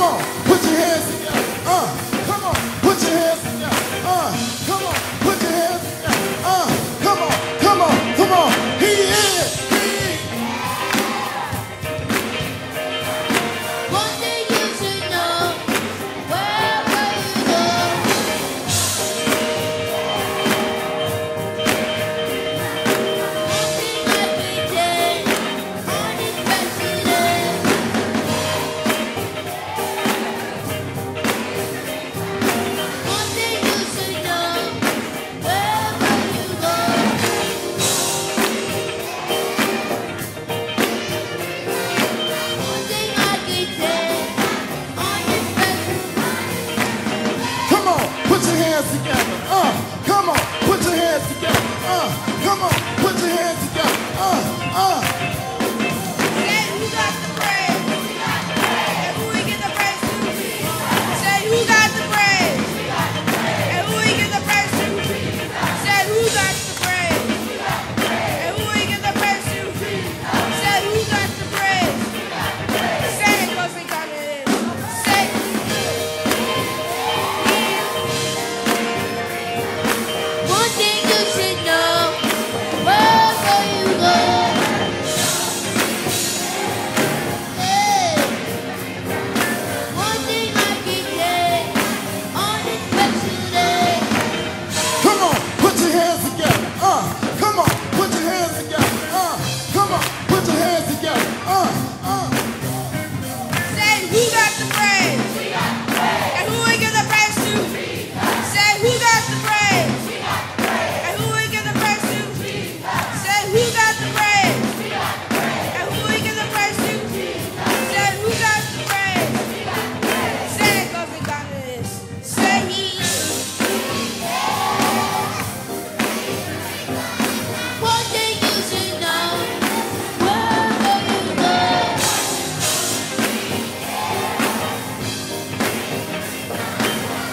컴온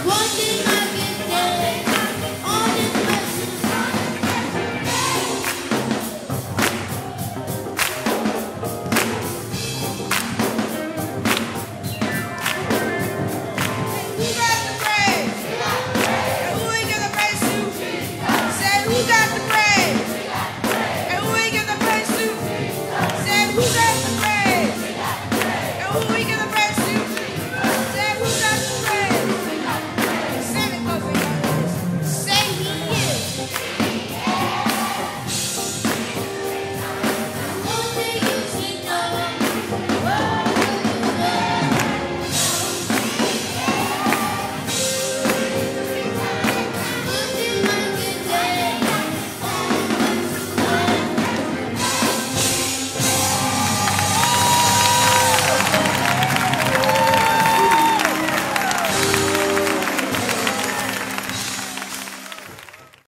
One day